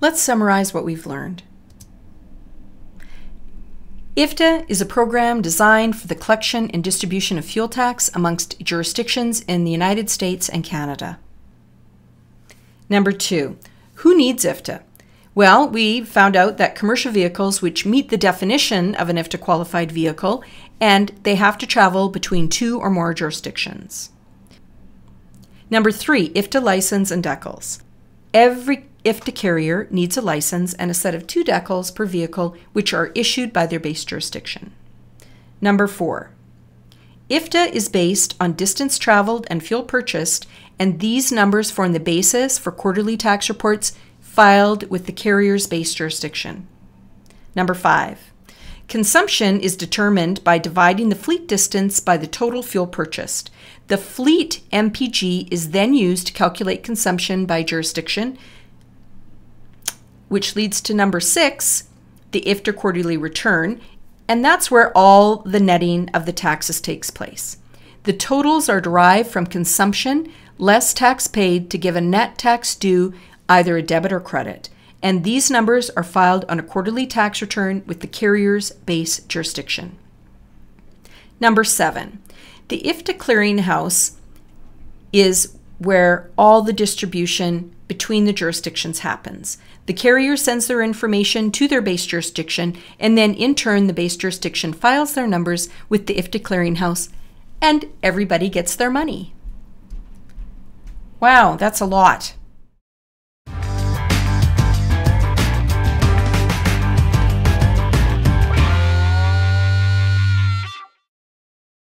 Let's summarize what we've learned. IFTA is a program designed for the collection and distribution of fuel tax amongst jurisdictions in the United States and Canada. Number two, who needs IFTA? Well, we found out that commercial vehicles which meet the definition of an IFTA qualified vehicle and they have to travel between two or more jurisdictions. Number three, IFTA license and decals. Every IFTA carrier needs a license and a set of two decals per vehicle, which are issued by their base jurisdiction. Number four, IFTA is based on distance traveled and fuel purchased, and these numbers form the basis for quarterly tax reports filed with the carrier's base jurisdiction. Number five, consumption is determined by dividing the fleet distance by the total fuel purchased. The fleet MPG is then used to calculate consumption by jurisdiction which leads to number six, the IFTA quarterly return, and that's where all the netting of the taxes takes place. The totals are derived from consumption less tax paid to give a net tax due, either a debit or credit. And these numbers are filed on a quarterly tax return with the carrier's base jurisdiction. Number seven, the IFTA clearinghouse is where all the distribution between the jurisdictions happens. The carrier sends their information to their base jurisdiction, and then in turn, the base jurisdiction files their numbers with the IFTA clearinghouse, and everybody gets their money. Wow, that's a lot.